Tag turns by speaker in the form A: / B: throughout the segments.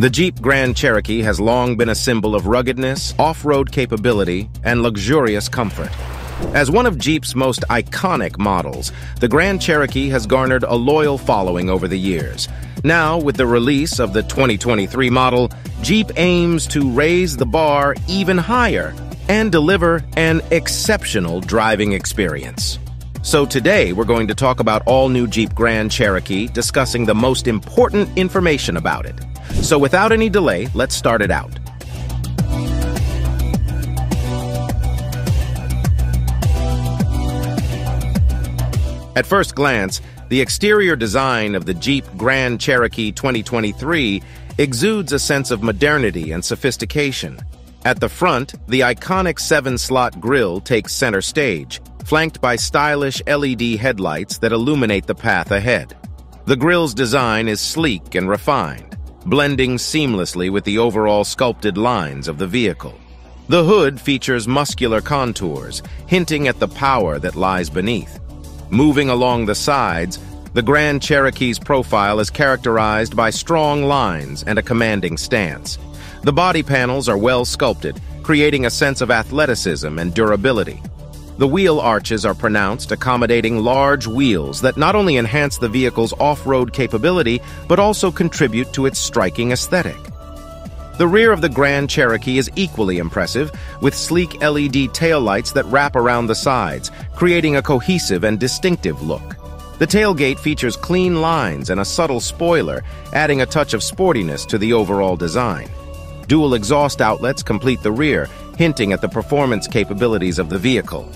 A: The Jeep Grand Cherokee has long been a symbol of ruggedness, off-road capability, and luxurious comfort. As one of Jeep's most iconic models, the Grand Cherokee has garnered a loyal following over the years. Now, with the release of the 2023 model, Jeep aims to raise the bar even higher and deliver an exceptional driving experience. So today, we're going to talk about all-new Jeep Grand Cherokee, discussing the most important information about it. So without any delay, let's start it out. At first glance, the exterior design of the Jeep Grand Cherokee 2023 exudes a sense of modernity and sophistication. At the front, the iconic seven-slot grille takes center stage, flanked by stylish LED headlights that illuminate the path ahead. The grille's design is sleek and refined, blending seamlessly with the overall sculpted lines of the vehicle. The hood features muscular contours, hinting at the power that lies beneath. Moving along the sides, the Grand Cherokee's profile is characterized by strong lines and a commanding stance. The body panels are well sculpted, creating a sense of athleticism and durability. The wheel arches are pronounced, accommodating large wheels that not only enhance the vehicle's off-road capability, but also contribute to its striking aesthetic. The rear of the Grand Cherokee is equally impressive, with sleek LED taillights that wrap around the sides, creating a cohesive and distinctive look. The tailgate features clean lines and a subtle spoiler, adding a touch of sportiness to the overall design. Dual exhaust outlets complete the rear, hinting at the performance capabilities of the vehicle.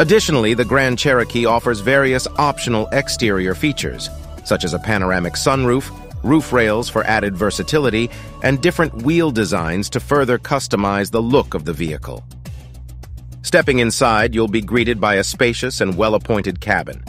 A: Additionally, the Grand Cherokee offers various optional exterior features, such as a panoramic sunroof, roof rails for added versatility, and different wheel designs to further customize the look of the vehicle. Stepping inside, you'll be greeted by a spacious and well-appointed cabin.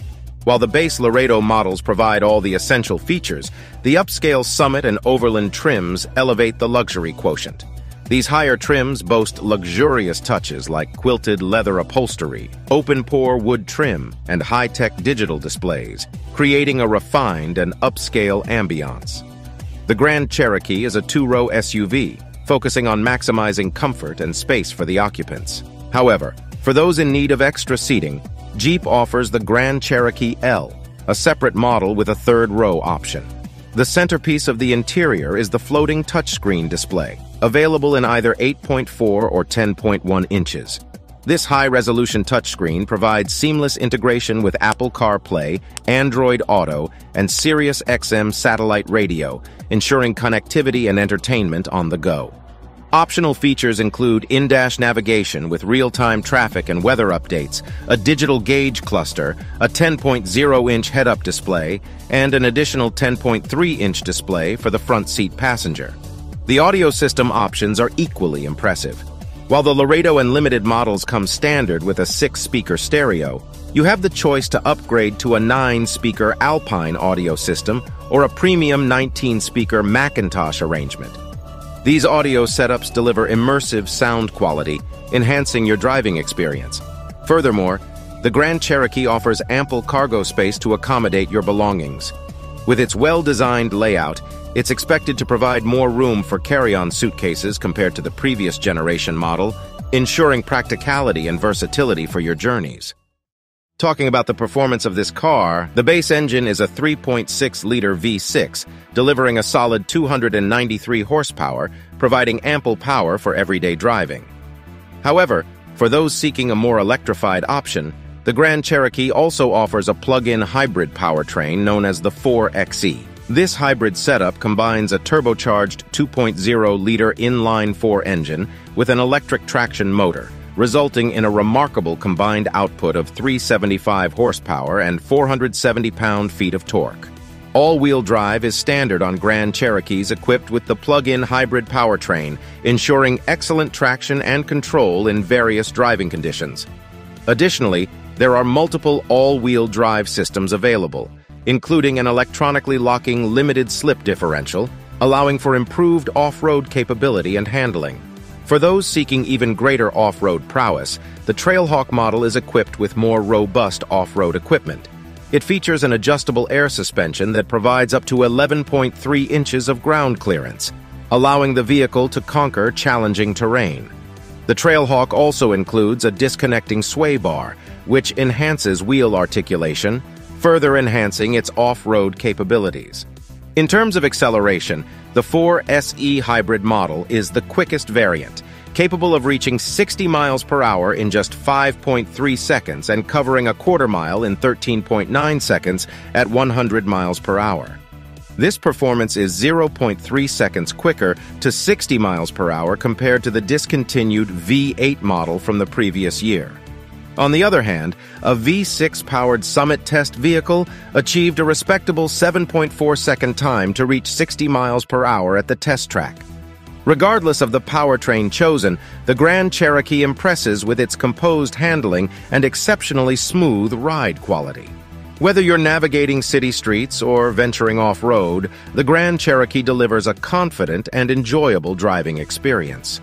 A: While the base Laredo models provide all the essential features, the upscale Summit and Overland trims elevate the luxury quotient. These higher trims boast luxurious touches like quilted leather upholstery, open-pore wood trim, and high-tech digital displays, creating a refined and upscale ambiance. The Grand Cherokee is a two-row SUV, focusing on maximizing comfort and space for the occupants. However, for those in need of extra seating, Jeep offers the Grand Cherokee L, a separate model with a third row option. The centerpiece of the interior is the floating touchscreen display, available in either 8.4 or 10.1 inches. This high-resolution touchscreen provides seamless integration with Apple CarPlay, Android Auto, and Sirius XM satellite radio, ensuring connectivity and entertainment on the go. Optional features include in-dash navigation with real-time traffic and weather updates, a digital gauge cluster, a 10.0-inch head-up display, and an additional 10.3-inch display for the front seat passenger. The audio system options are equally impressive. While the Laredo and Limited models come standard with a six-speaker stereo, you have the choice to upgrade to a nine-speaker Alpine audio system or a premium 19-speaker McIntosh arrangement. These audio setups deliver immersive sound quality, enhancing your driving experience. Furthermore, the Grand Cherokee offers ample cargo space to accommodate your belongings. With its well-designed layout, it's expected to provide more room for carry-on suitcases compared to the previous generation model, ensuring practicality and versatility for your journeys. Talking about the performance of this car, the base engine is a 3.6-liter V6, delivering a solid 293 horsepower, providing ample power for everyday driving. However, for those seeking a more electrified option, the Grand Cherokee also offers a plug-in hybrid powertrain known as the 4xe. This hybrid setup combines a turbocharged 2.0-liter inline-4 engine with an electric traction motor, resulting in a remarkable combined output of 375 horsepower and 470 pound-feet of torque. All-wheel drive is standard on Grand Cherokees equipped with the plug-in hybrid powertrain, ensuring excellent traction and control in various driving conditions. Additionally, there are multiple all-wheel drive systems available, including an electronically locking limited slip differential, allowing for improved off-road capability and handling. For those seeking even greater off-road prowess, the Trailhawk model is equipped with more robust off-road equipment. It features an adjustable air suspension that provides up to 11.3 inches of ground clearance. allowing the vehicle to conquer challenging terrain. The Trailhawk also includes a disconnecting sway bar, which enhances wheel articulation, further enhancing its off-road capabilities. In terms of acceleration, the 4xe hybrid model is the quickest variant, capable of reaching 60 miles per hour in just 5.3 seconds and covering a quarter mile in 13.9 seconds at 100 miles per hour. This performance is 0.3 seconds quicker to 60 miles per hour compared to the discontinued V8 model from the previous year. On the other hand, a V6-powered Summit test vehicle achieved a respectable 7.4 second time to reach 60 miles per hour at the test track. Regardless of the powertrain chosen, the Grand Cherokee impresses with its composed handling and exceptionally smooth ride quality. Whether you're navigating city streets or venturing off-road, the Grand Cherokee delivers a confident and enjoyable driving experience.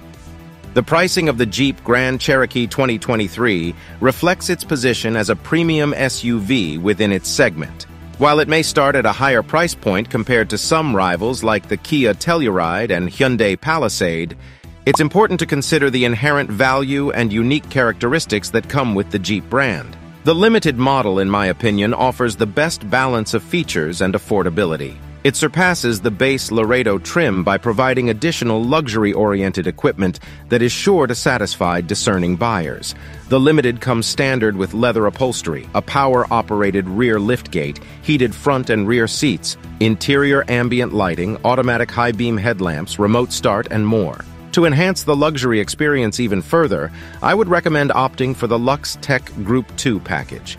A: The pricing of the Jeep Grand Cherokee 2023 reflects its position as a premium SUV within its segment. While it may start at a higher price point compared to some rivals like the Kia Telluride and Hyundai Palisade, it's important to consider the inherent value and unique characteristics that come with the Jeep brand. The limited model, in my opinion, offers the best balance of features and affordability. It surpasses the base Laredo trim by providing additional luxury-oriented equipment that is sure to satisfy discerning buyers. The Limited comes standard with leather upholstery, a power-operated rear liftgate, heated front and rear seats, interior ambient lighting, automatic high-beam headlamps, remote start, and more. To enhance the luxury experience even further, I would recommend opting for the Lux Tech Group 2 package.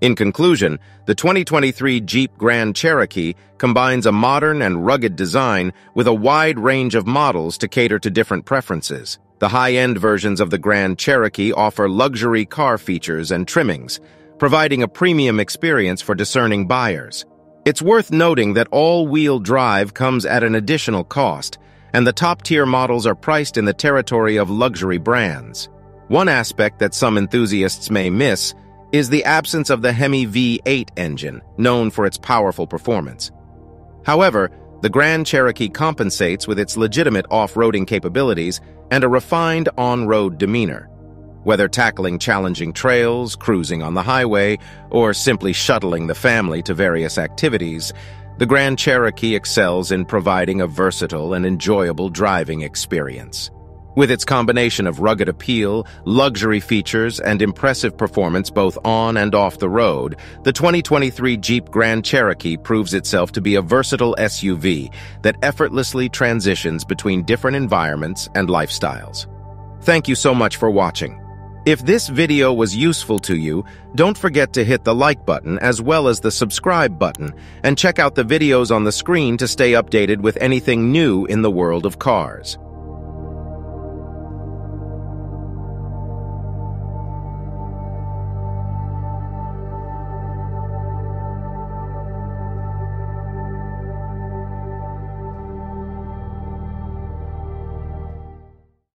A: In conclusion, the 2023 Jeep Grand Cherokee combines a modern and rugged design with a wide range of models to cater to different preferences. The high-end versions of the Grand Cherokee offer luxury car features and trimmings, providing a premium experience for discerning buyers. It's worth noting that all-wheel drive comes at an additional cost, and the top-tier models are priced in the territory of luxury brands. One aspect that some enthusiasts may miss is the absence of the Hemi V8 engine, known for its powerful performance. However, the Grand Cherokee compensates with its legitimate off-roading capabilities and a refined on-road demeanor. Whether tackling challenging trails, cruising on the highway, or simply shuttling the family to various activities, the Grand Cherokee excels in providing a versatile and enjoyable driving experience. With its combination of rugged appeal, luxury features, and impressive performance both on and off the road, the 2023 Jeep Grand Cherokee proves itself to be a versatile SUV that effortlessly transitions between different environments and lifestyles. Thank you so much for watching. If this video was useful to you, don't forget to hit the like button as well as the subscribe button, and check out the videos on the screen to stay updated with anything new in the world of cars.